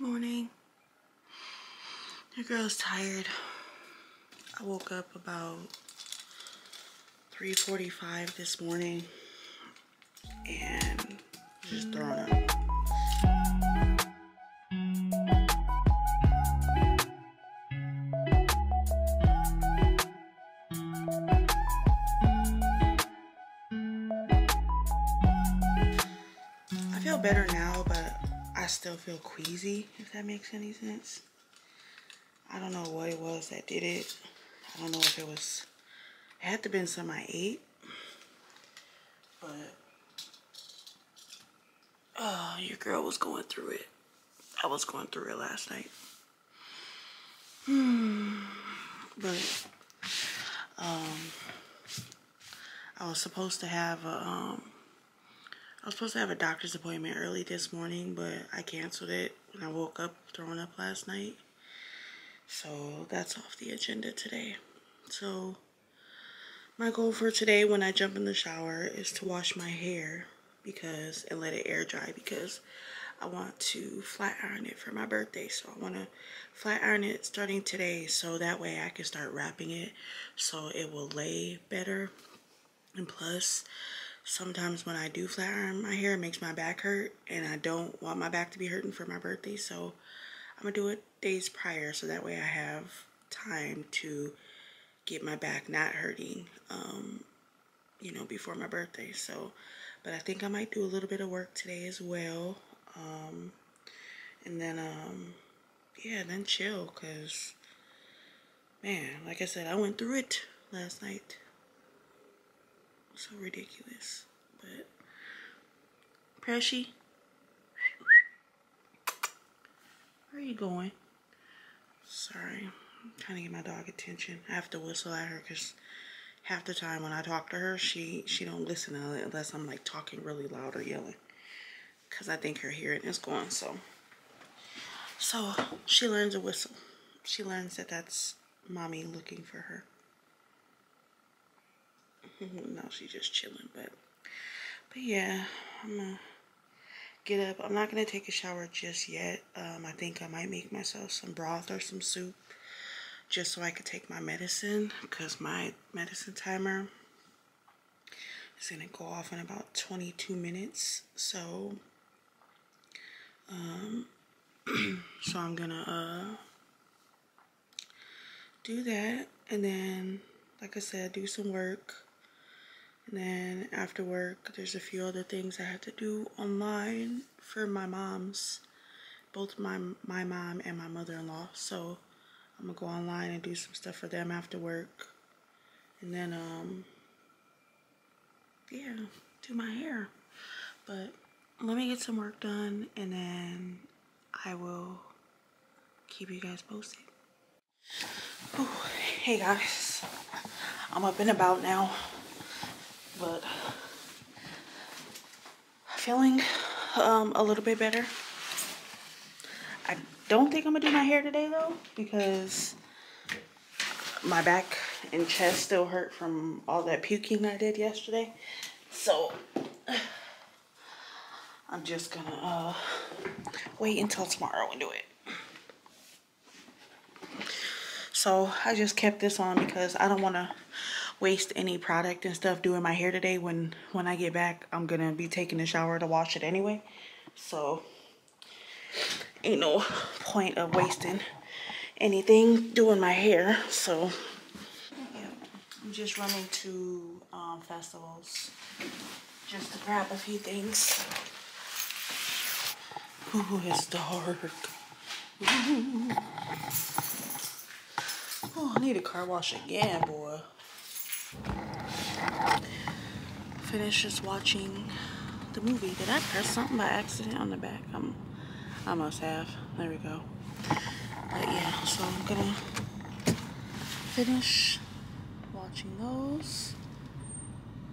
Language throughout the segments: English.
morning. Your girl's tired. I woke up about 3.45 this morning and just throwing up. Still feel queasy, if that makes any sense. I don't know what it was that did it. I don't know if it was, it had to been something I ate. But, oh, your girl was going through it. I was going through it last night. Hmm. But, um, I was supposed to have a, um, I was supposed to have a doctor's appointment early this morning, but I canceled it when I woke up throwing up last night. So that's off the agenda today. So my goal for today when I jump in the shower is to wash my hair because and let it air dry because I want to flat iron it for my birthday. So I want to flat iron it starting today so that way I can start wrapping it so it will lay better. And plus, sometimes when I do flat iron my hair, it makes my back hurt and I don't want my back to be hurting for my birthday. So I'm gonna do it days prior so that way I have time to get my back not hurting, um, you know, before my birthday. So, but I think I might do a little bit of work today as well. Um, and then, um, yeah, then chill because, man, like I said, I went through it last night so ridiculous. But Pressy, where are you going? Sorry, I'm trying to get my dog attention. I have to whistle at her because half the time when I talk to her, she she don't listen unless I'm like talking really loud or yelling. Cause I think her hearing is gone. So, so she learns a whistle. She learns that that's mommy looking for her. No, she's just chilling, but but yeah, I'm gonna get up. I'm not gonna take a shower just yet. Um, I think I might make myself some broth or some soup just so I could take my medicine because my medicine timer is gonna go off in about 22 minutes. So um so I'm gonna uh do that and then like I said do some work and then after work, there's a few other things I have to do online for my moms, both my my mom and my mother-in-law. So I'm gonna go online and do some stuff for them after work, and then um yeah, do my hair. But let me get some work done, and then I will keep you guys posted. Oh, hey guys, I'm up and about now but feeling um, a little bit better. I don't think I'm gonna do my hair today though because my back and chest still hurt from all that puking I did yesterday. So I'm just gonna uh, wait until tomorrow and do it. So I just kept this on because I don't want to waste any product and stuff doing my hair today when when I get back I'm gonna be taking a shower to wash it anyway so ain't no point of wasting anything doing my hair so yeah I'm just running to um, festivals just to grab a few things Ooh, it's dark Ooh. Oh, I need a car wash again, boy. Finished just watching the movie. Did I press something by accident on the back? I'm, I must have. There we go. But yeah, so I'm gonna finish watching those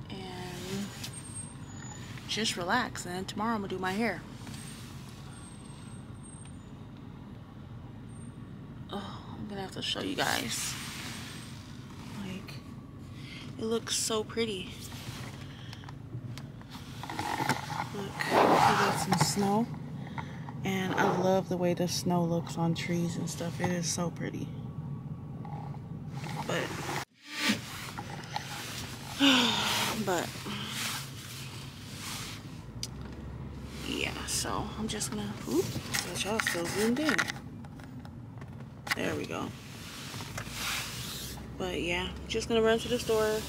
and just relax. And then tomorrow I'm gonna do my hair. Oh, I'm gonna have to show you guys. It looks so pretty. Look, we got some snow. And I love the way the snow looks on trees and stuff. It is so pretty. But, but, yeah, so I'm just gonna, oop, y'all still zoomed in. There we go. But yeah, just gonna run to the store,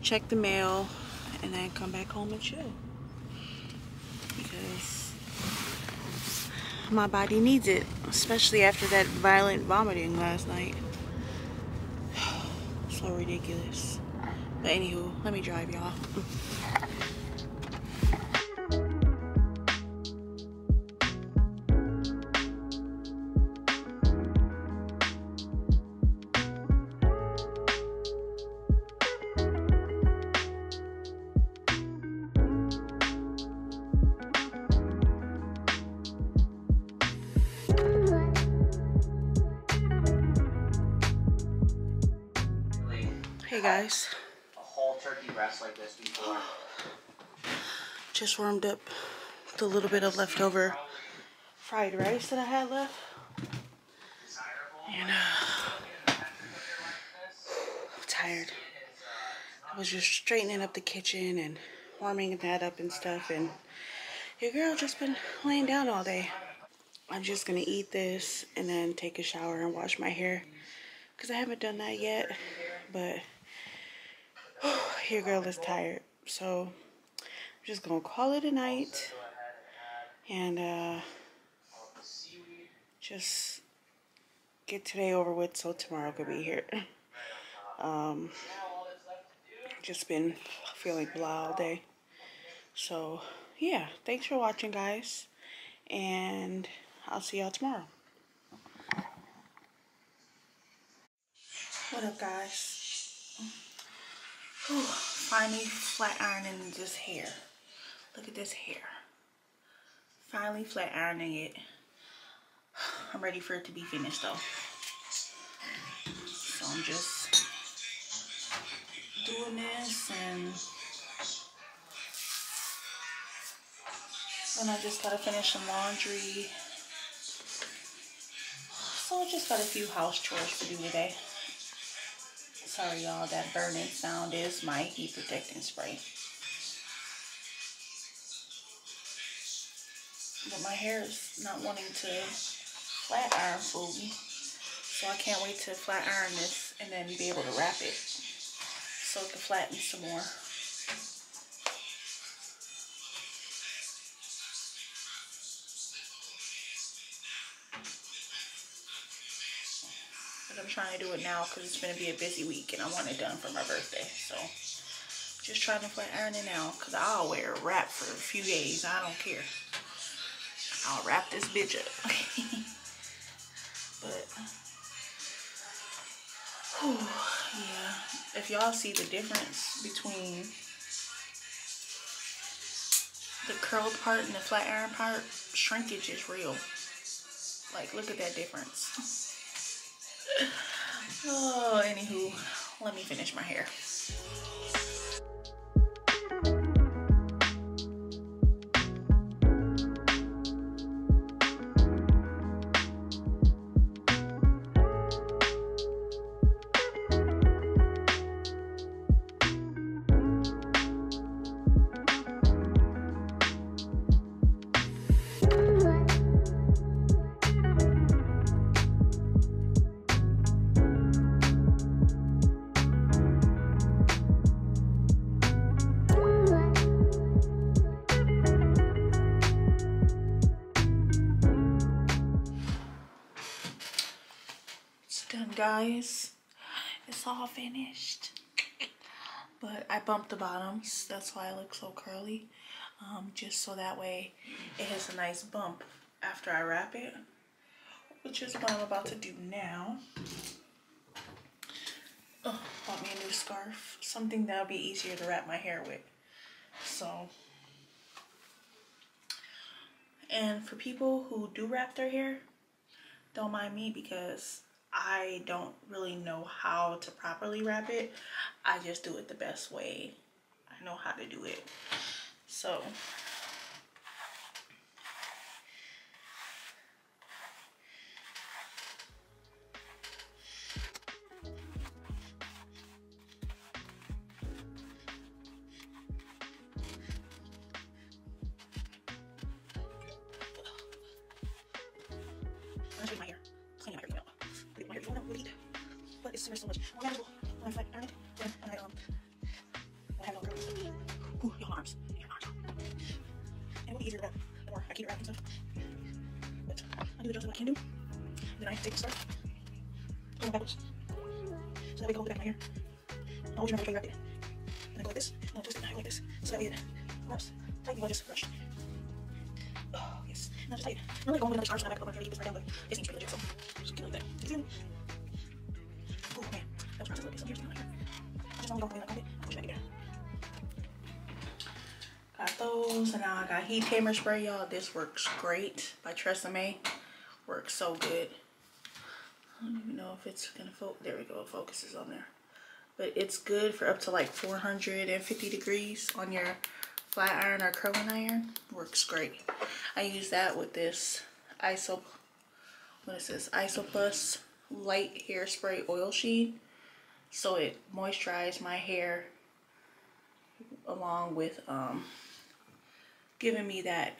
check the mail, and then come back home and chill. Because my body needs it, especially after that violent vomiting last night. so ridiculous. But anywho, let me drive y'all. Hey guys. A whole turkey breast like this before. Just warmed up the little bit of leftover fried rice that I had left. And uh, I'm tired. I was just straightening up the kitchen and warming that up and stuff. And your girl just been laying down all day. I'm just gonna eat this and then take a shower and wash my hair. Because I haven't done that yet. But your girl is tired. So I'm just gonna call it a night and uh, just get today over with so tomorrow could be here. Um, just been feeling blah all day. So yeah, thanks for watching guys and I'll see y'all tomorrow. What up guys? Finally flat ironing this hair. Look at this hair. Finally flat ironing it. I'm ready for it to be finished though. So I'm just doing this and then I just gotta finish some laundry. So I just got a few house chores to do today. Sorry y'all, that burning sound is my heat protecting spray. But my hair is not wanting to flat iron fully. So I can't wait to flat iron this and then be able to wrap it. So it can flatten some more. I'm trying to do it now because it's going to be a busy week and I want it done for my birthday. So just trying to flat iron it now because I'll wear a wrap for a few days. I don't care. I'll wrap this bitch up. but, whew, yeah. If y'all see the difference between the curled part and the flat iron part, shrinkage is real. Like, look at that difference. oh, anywho, let me finish my hair. Done, guys. It's all finished. But I bumped the bottoms. That's why I look so curly. Um, just so that way it has a nice bump after I wrap it. Which is what I'm about to do now. Bought me a new scarf. Something that'll be easier to wrap my hair with. So. And for people who do wrap their hair, don't mind me because I don't really know how to properly wrap it. I just do it the best way I know how to do it. So there's so much. More manageable. When I iron it, then and I um I have no curls. Ooh, your arms. And it will be easier to wrap the more I keep it wrapped and stuff. But I do the jobs that I can do. Then I take the start, go backwards. So that way I hold the back my hair. I'll hold your number wrap it. And then go like this, and I'll twist it and I go like this. So that way it wraps tight while I just brush. Oh, yes. Now just tight. I'm really going with another scarf so I'm not going to keep this right down, but it seems pretty legit, so just keep it like that. Got those, and now I got heat tamer spray, y'all. This works great by Tresemme. Works so good. I don't even know if it's gonna focus. There we go, it focuses on there. But it's good for up to like 450 degrees on your flat iron or curling iron. Works great. I use that with this ISO, what is this? Isoplus light hairspray oil sheen. So it moisturizes my hair along with um, giving me that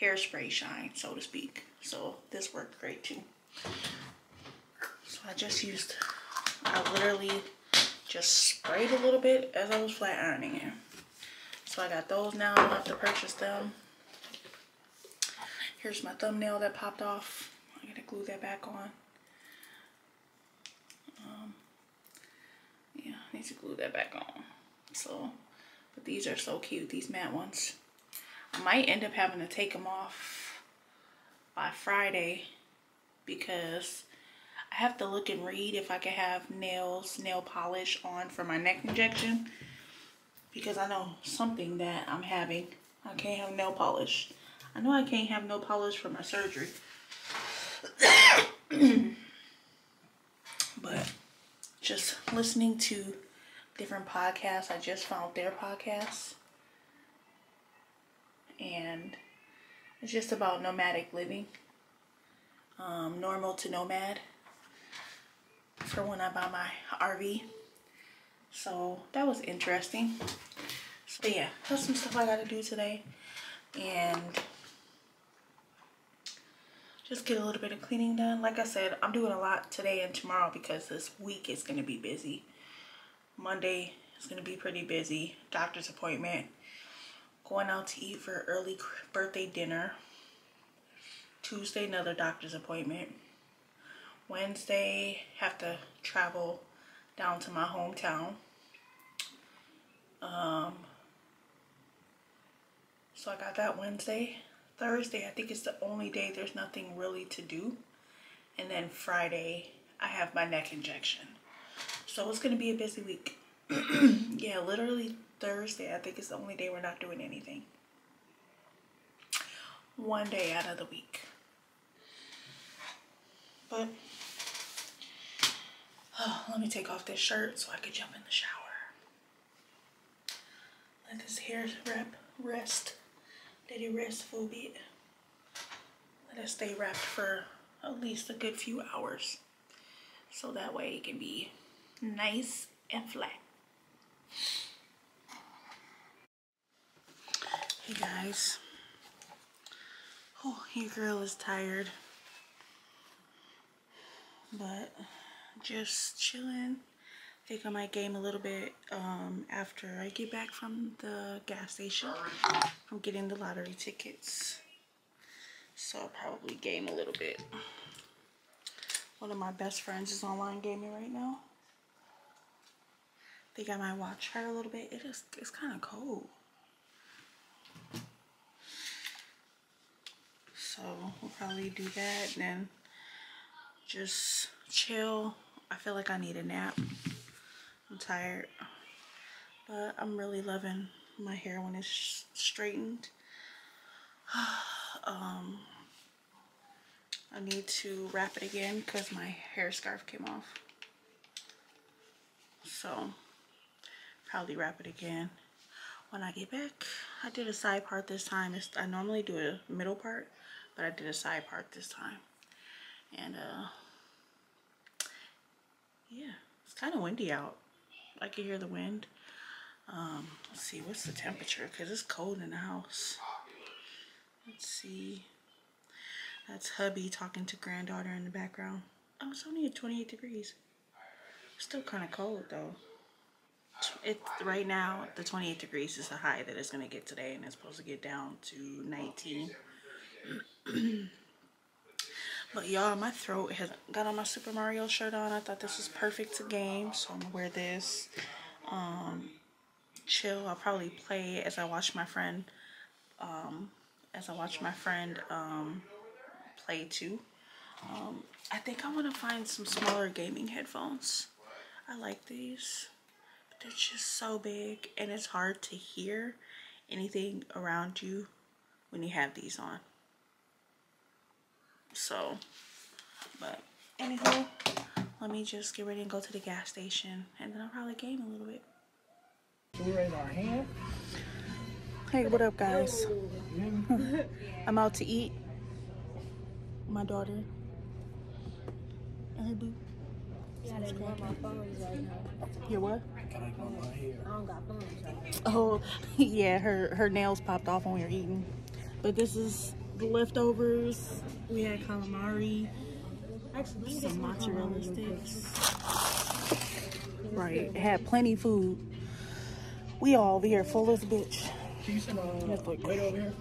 hairspray shine, so to speak. So this worked great too. So I just used, I literally just sprayed a little bit as I was flat ironing it. So I got those now, I don't have to purchase them. Here's my thumbnail that popped off. I'm gonna glue that back on. Um, yeah, I need to glue that back on. So, but these are so cute, these matte ones. I might end up having to take them off by Friday because I have to look and read if I can have nails, nail polish on for my neck injection because I know something that I'm having. I can't have nail polish. I know I can't have nail polish for my surgery. but just listening to different podcasts, I just found their podcasts. And it's just about nomadic living. Um, normal to nomad for when I buy my RV. So that was interesting. So yeah, that's some stuff I gotta do today. And just get a little bit of cleaning done. Like I said, I'm doing a lot today and tomorrow because this week is gonna be busy. Monday is gonna be pretty busy. Doctor's appointment. Going out to eat for early birthday dinner. Tuesday, another doctor's appointment. Wednesday, have to travel down to my hometown. Um, so I got that Wednesday. Thursday, I think it's the only day there's nothing really to do. And then Friday, I have my neck injection. So it's going to be a busy week. yeah, literally Thursday, I think it's the only day we're not doing anything. One day out of the week. But oh, let me take off this shirt so I can jump in the shower. Let this hair wrap rest. Let it rest for a bit. Let it stay wrapped for at least a good few hours. So that way it can be nice and flat. Hey guys. Oh, your girl is tired. But just chilling. think I might game a little bit um, after I get back from the gas station. I'm getting the lottery tickets. So I'll probably game a little bit. One of my best friends is online gaming right now. Think I might watch her a little bit. It is it's kind of cold. So we'll probably do that and then just chill. I feel like I need a nap. I'm tired. But I'm really loving my hair when it's straightened. um, I need to wrap it again because my hair scarf came off. So, probably wrap it again when I get back. I did a side part this time. It's, I normally do a middle part, but I did a side part this time. And, uh, yeah, it's kind of windy out. I can hear the wind. Um, let's see, what's the temperature? Because it's cold in the house. Let's see. That's hubby talking to granddaughter in the background. Oh, it's only at 28 degrees. Still kind of cold though. It right now the 28 degrees is the high that it's gonna get today, and it's supposed to get down to 19. but y'all, my throat has got on my Super Mario shirt on. I thought this was perfect to game, so I'm gonna wear this. Um, chill. I'll probably play as I watch my friend. Um, as I watch my friend um, play too. Um, I think I want to find some smaller gaming headphones. I like these, they're just so big and it's hard to hear anything around you when you have these on. So, but anywho, let me just get ready and go to the gas station and then I'll probably game a little bit. So we raise our hand. Hey, what up, guys? I'm out to eat. My daughter and her boo. Yeah, I didn't my phones right now. Your what? Can I go my hair? I don't got phones right Oh, yeah, her her nails popped off when we were eating. But this is the leftovers. We had calamari, Actually, some mozzarella sticks. Right, had plenty food. We all over here full as a bitch. Can you send a Netflix. plate over here?